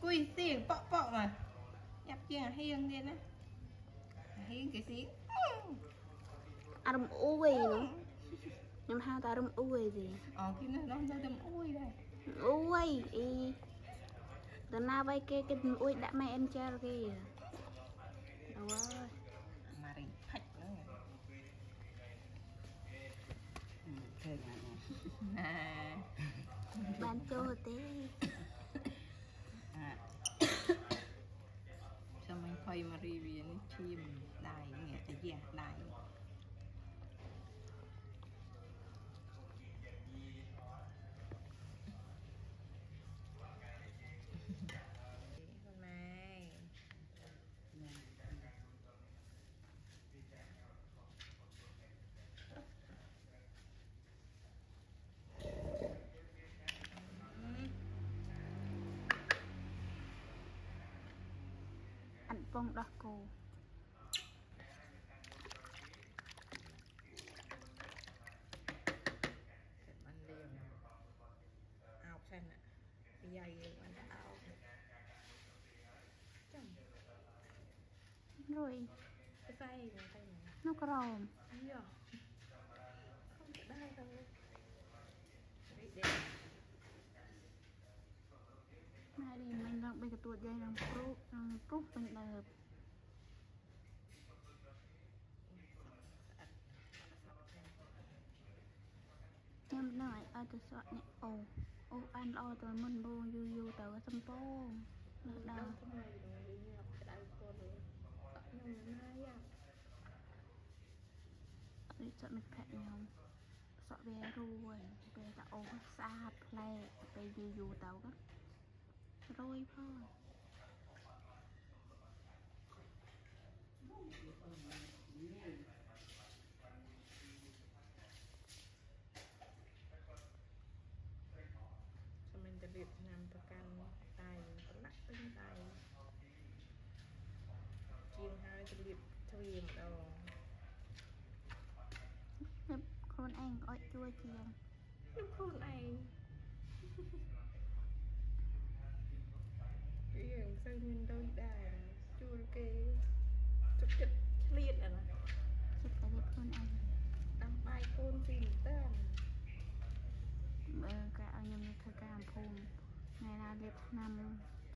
quỳ tiền bọ bọ mà nhập chưa hiên đi nè hiên cái gì à đâm uy nữa hai mà ta đâm uy gì ờ kia nó đâm ra đâm uy đây uy ta na bay kia cái uy đã mày em chơi kìa ណែបានចូលទេចាំមិញផៃមករីវានេះឈាមងដោះគោបានលៀងអោបសិនពីយាយយើងបានអោបចាំរួយទៅស្អីទៅនៅក្រោមយោ không thể đai đâu រួចយើងនឹងព្រុនឹងពុះពេញដើបខ្ញុំដឹងឲ្យអត់ទៅសក់នេះអូអូអានល្អទៅមុនបងយូរយូរទៅសំពងនៅដើមក្តៅពុនអត់នឹងណាយ៉ារីចត់មិនផាក់ខ្ញុំសក់វារួយពេលតអូស្អាតផ្លែពេលយូរយូរទៅណាស្រួយផងសម្រាប់តលៀបឆ្នាំប្រកាន់តែប្រណាក់ពេញតែជាងហើយតលៀបទ្វាម្ដងខ្លួនឯងអត់ជួយជាងខ្លួនឯងមានលុយដែរជួលគេទុកចិត្តឆ្លៀតអាណាគិតប្រយ័ត្នខ្លួនឯងតាមបាយកូនពីតាមបើក៏ឲ្យខ្ញុំទៅធ្វើការអំភូមិថ្ងៃណាលៀបឆ្នាំ